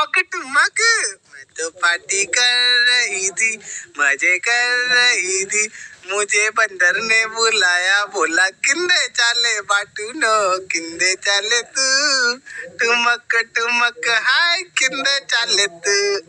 टुमक टमक मैं तो पार्टी कर रही थी, मज़े कर रही थी। मुझे बंदर ने बुलाया, बोला, किंदे चाले बाटू नो, किंदे चाले तू। टुमक टुमक, हाय, किंदे चाले तू।